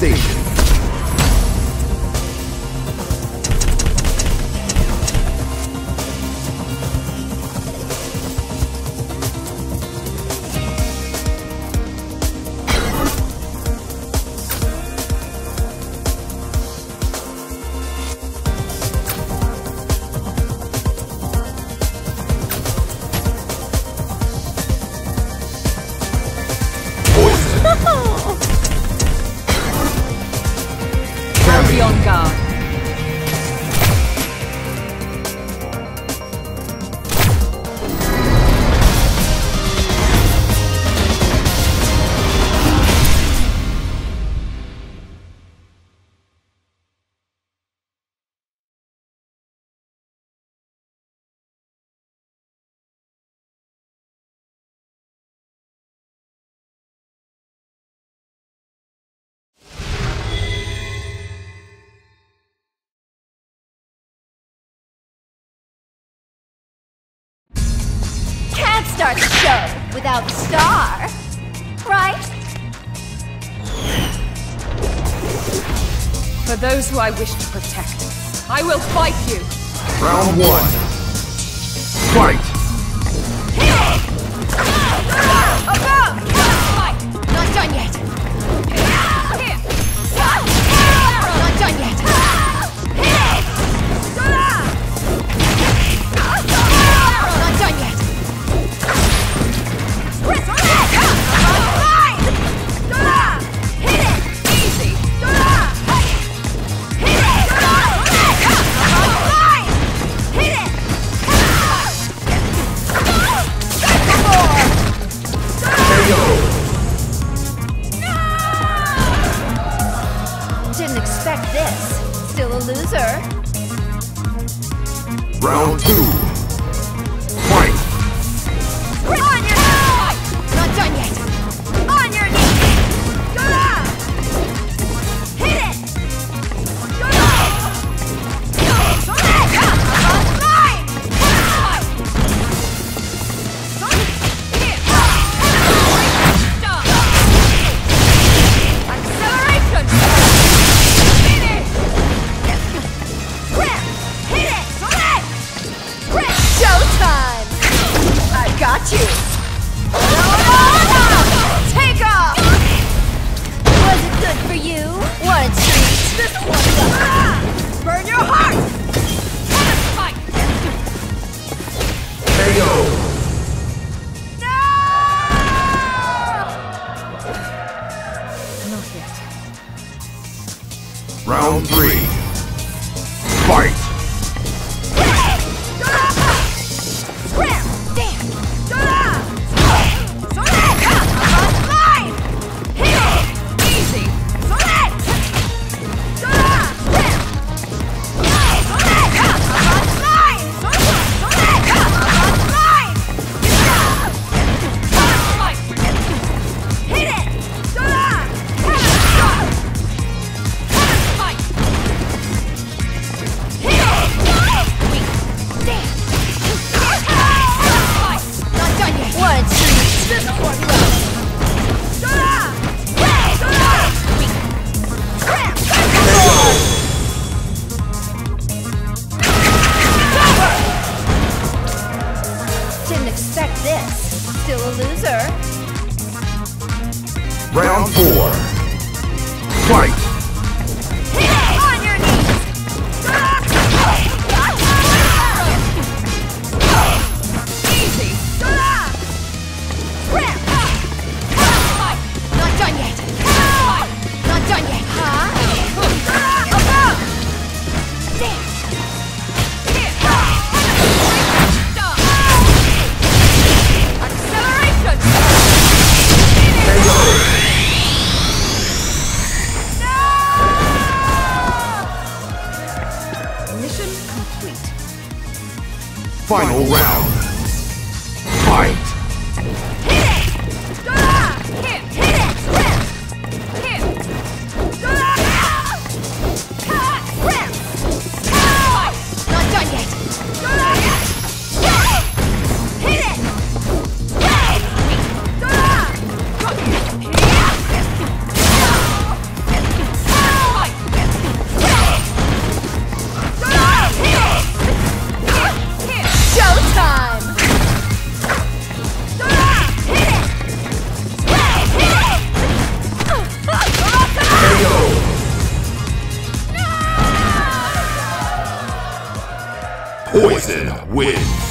station. Start the show without the star. Right? For those who I wish to protect, I will fight you. Round one. Fight! Not done yet. This. Still a loser. Round two. This one loser. Round four. Fight! Final round. Fight! Poison wins.